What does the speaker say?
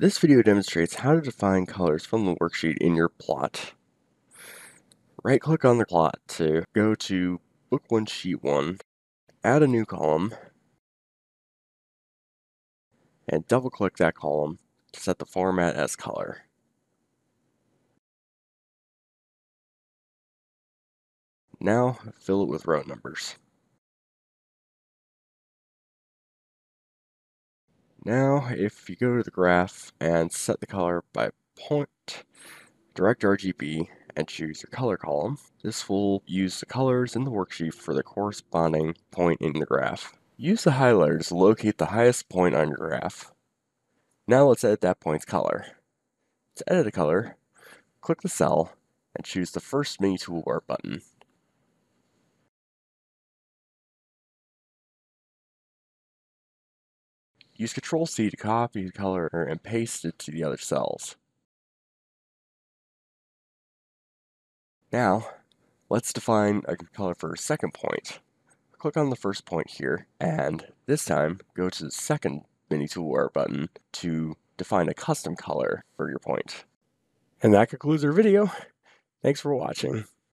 This video demonstrates how to define colors from the worksheet in your plot. Right click on the plot to go to Book 1 Sheet 1, add a new column, and double click that column to set the format as color. Now fill it with row numbers. Now, if you go to the graph and set the color by point, direct RGB, and choose your color column, this will use the colors in the worksheet for the corresponding point in the graph. Use the highlighter to locate the highest point on your graph. Now let's edit that point's color. To edit a color, click the cell and choose the first mini toolbar button. Use Control C to copy the color and paste it to the other cells. Now, let's define a color for a second point. Click on the first point here, and this time go to the second mini toolbar button to define a custom color for your point. And that concludes our video. Thanks for watching.